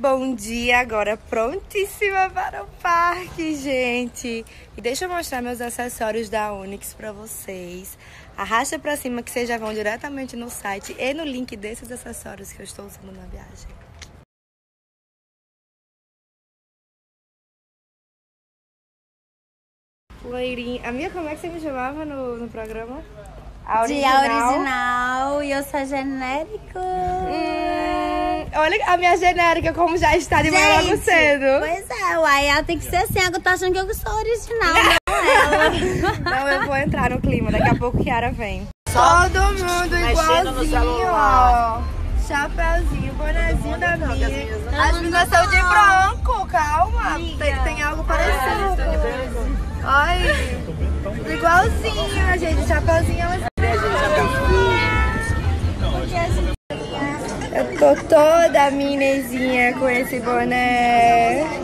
Bom dia, agora prontíssima para o parque, gente. E deixa eu mostrar meus acessórios da Onyx para vocês. Arrasta para cima que vocês já vão diretamente no site e no link desses acessórios que eu estou usando na viagem. Loirinha. Amiga, como é que você me chamava no, no programa? A original. De original e eu sou genérico. Hum, olha a minha genérica, como já está de manhã logo cedo. Pois é, uai, ela tem que ser assim. Eu tô achando que eu sou original, não ela. Não, eu vou entrar no clima. Daqui a pouco Kiara vem. Todo mundo igualzinho, ó. Chapeuzinho, bonezinho da minha. As meninas são de branco, calma. Tem, tem algo parecido. Ai, igualzinho, a gente. Chapeuzinho, elas eu tô toda minezinha com esse boné.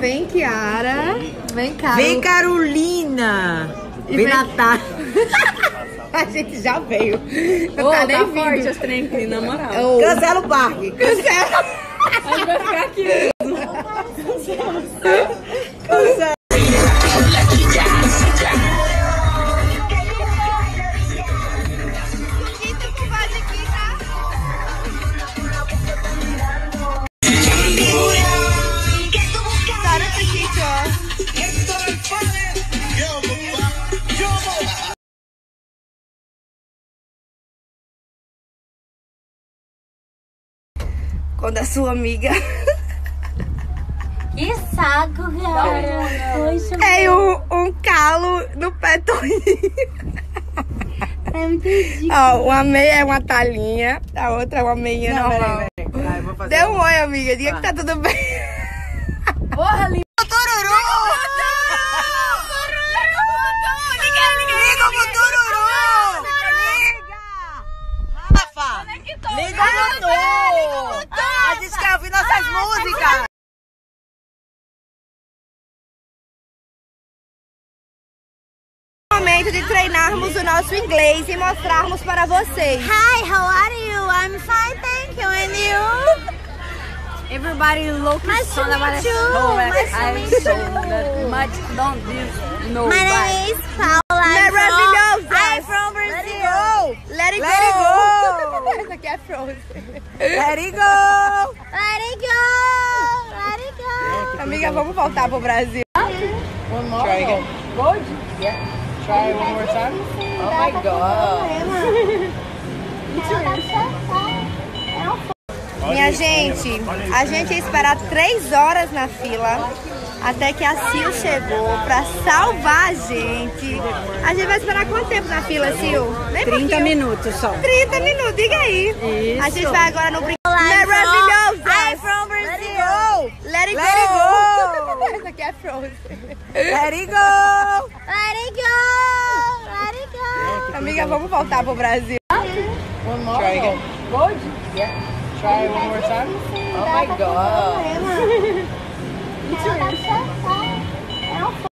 Vem, Kiara. Vem, Carol. Vem, Carolina. E vem, vem... Natália. A gente já veio. Ô, tá, tá forte os trem aqui, na moral. Oh. Cancela o parque. Cancela. A gente vai ficar aqui. Quando a sua amiga. Que saco, cara. Tem um, um calo no pé. É muito ridículo. Ó, uma meia é uma talinha, a outra é uma meia Não, normal. Peraí, peraí. Vai, Dê um oi, amiga. Diga que tá tudo bem. Porra, linda. Liga! Liga! Rafa! Liga o motor! A gente quer ouvir nossas músicas! Momento de treinarmos o nosso inglês e mostrarmos para vocês. Hi, how are you? I'm fine, thank you. And you? Everybody look Nice to meet you. so Nice to meet you. much don't this no My name is Paula. I'm from, I'm from Brazil. Let it Let it go! Essa aqui é Frozen. Let it go! Let it go. Let it go. Amiga, vamos voltar pro Brasil. One more. Try again. Good? Yeah. Try one more time. Oh my god. Minha gente, a gente ia esperar três horas na fila até que a Sil chegou pra salvar a gente. A gente vai esperar quanto tempo na fila, Sil? Nem 30 pouquinho. minutos só. 30 minutos, diga aí. Isso. A gente vai agora no brinquedo. I'm Maravilhoso! I'm from Brazil. Let it Let it go! go. Essa aqui é Frozen. Let it go! Let it go. Let it go. Amiga, vamos voltar pro Brasil. One more. Try again. Good? Yeah. Try one more time. Oh my god.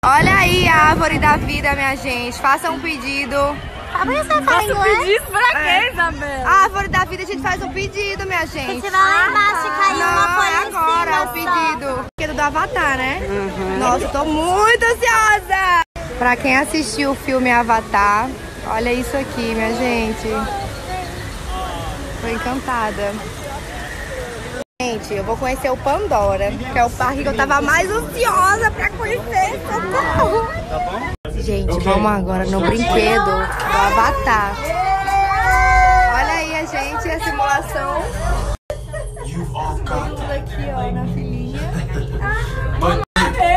Olha aí a árvore da vida, minha gente. Faça um pedido. Sabe que você fala inglês? pra quê, Isabela? A árvore da vida, a gente faz um pedido, minha gente. Você vai lá embaixo e cai uma Não, folha é agora, é o pedido. Pedido do Avatar, né? Nossa, eu tô muito ansiosa! Pra quem assistiu o filme Avatar, olha isso aqui, minha gente. Tô encantada. Gente, eu vou conhecer o Pandora, que é o parque que eu tava mais ansiosa pra conhecer. Socorro! Gente, vamos agora no brinquedo do Avatar. Olha aí a gente, a simulação. Aqui, ó, na filinha.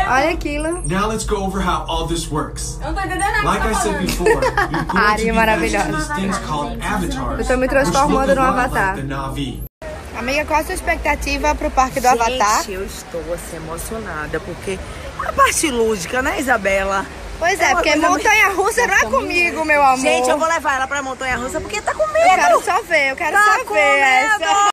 Olha aquilo. now let's go over how all this works. Eu não tô entendendo nada. Like I said before, you're going to Ari be maravilhosa. matched to these things called avatars, Eu tô me transformando num avatar. Amiga, qual a sua expectativa pro parque do Avatar? Gente, eu estou assim emocionada porque a parte lúdica, né, Isabela? Pois é, uma porque montanha russa não é comigo, meu amor. Gente, eu vou levar ela pra montanha russa porque tá com Eu medo. quero só ver, eu quero Tá só ver medo. essa.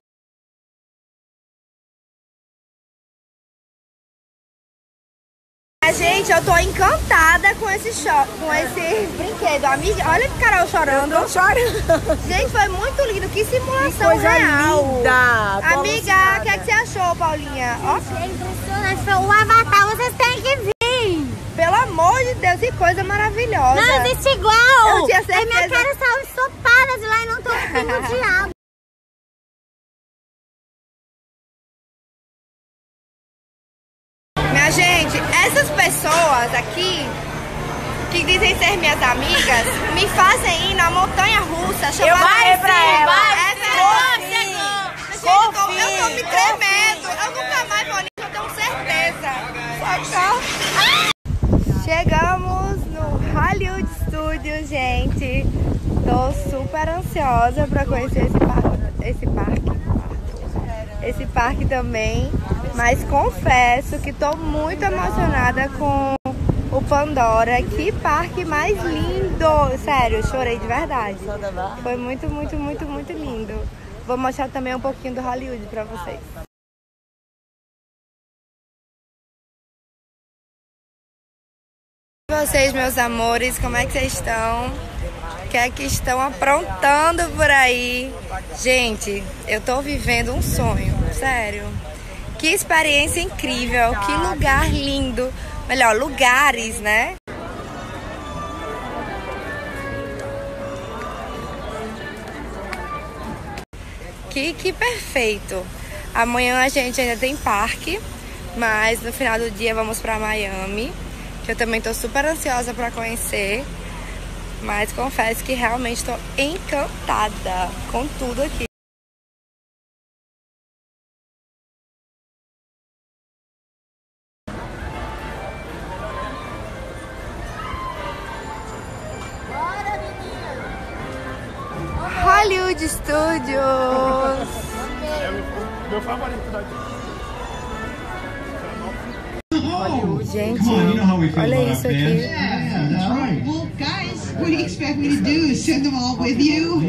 Gente, eu tô encantada com esse show, com esse brinquedo. Amiga, olha que Carol chorando. Eu tô chorando. Gente, foi muito lindo. Que simulação Coisa real. linda. Tô Amiga, o que, é que você achou, Paulinha? Ó, É impressionante. Foi o Avatar, vocês têm que vir. pelo amor de Deus, que coisa maravilhosa. Não existe igual. Eu tinha A minha certeza. cara saiu ensopada de lá e não tô sentindo diabo. Pessoas aqui que dizem ser minhas amigas me fazem ir na montanha russa chamada Eu falei pra ela. É verdade. Gente, eu tô- Confie, eu tô me tremendo. Eu nunca mais vou nisso, eu tenho certeza. Socorro. Chegamos no Hollywood Studio, gente. Tô super ansiosa pra conhecer esse parque. Esse parque. Esse parque também. Mas confesso que tô muito emocionada com o Pandora. Que parque mais lindo! Sério, chorei de verdade. Foi muito, muito, muito, muito lindo. Vou mostrar também um pouquinho do Hollywood pra vocês. E vocês, meus amores, como é que vocês estão? O que é que estão aprontando por aí? Gente, eu tô vivendo um sonho, sério. Que experiência incrível, que lugar lindo. Melhor, lugares, né? Que, que perfeito. Amanhã a gente ainda tem parque, mas no final do dia vamos pra Miami, que eu também tô super ansiosa pra conhecer. Mas confesso que realmente tô encantada com tudo aqui. Gente, olha isso aqui. Well, guys, what do you expect me to do? Send them all with you?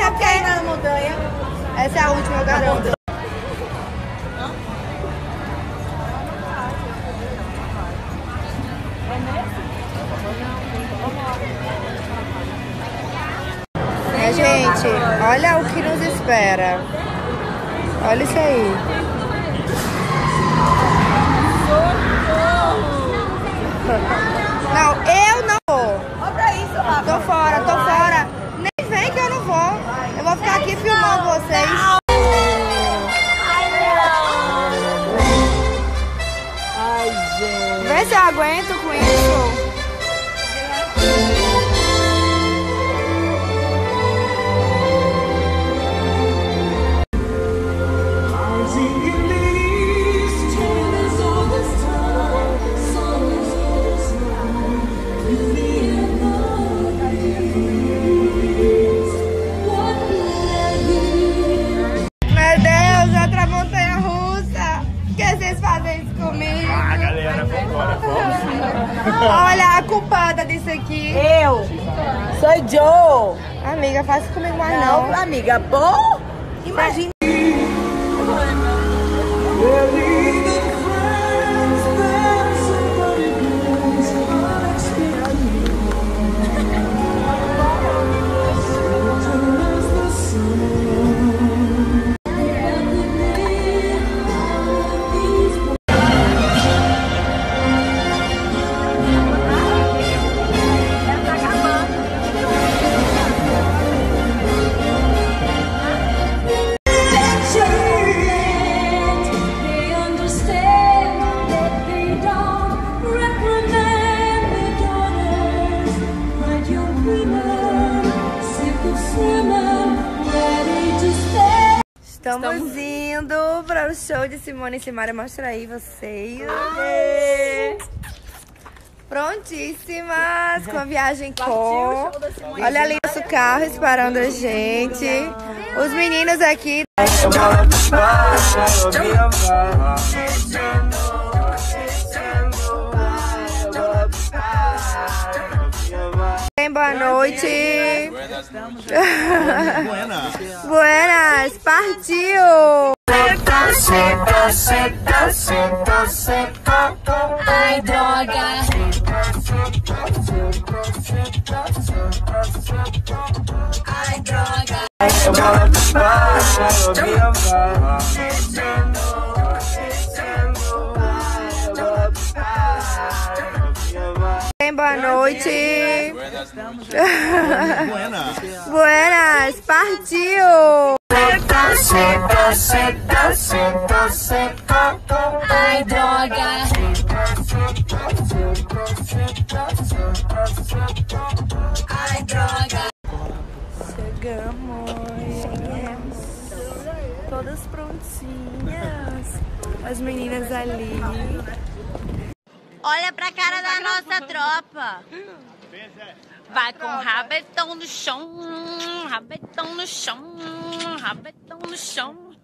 É porque na montanha. essa é a última, eu garanto. Gente, olha o que nos espera. Olha isso aí. Não, eu não vou. Olha isso. Tô fora, tô fora. Nem vem que eu não vou. Eu vou ficar aqui filmando vocês. Ai, gente. Vê se eu aguento com isso. Amiga, faça comigo mais Não, não. amiga, bom? Imagina. Show de Simone e Simaria. Mostra aí vocês. Prontíssimas com a viagem com. Olha ali nosso carro esperando a gente. Os meninos aqui. Boa noite. Buenas. Buenas, partiu! Ai, droga. Ai, droga. Buenas. Buenas, partiu! Ai, droga. Ai, droga. Chegamos, chegamos. Todas prontinhas. As meninas ali. Olha pra cara da nossa tropa. Vai com rabetão no chão, rabetão no chão, rabetão no chão.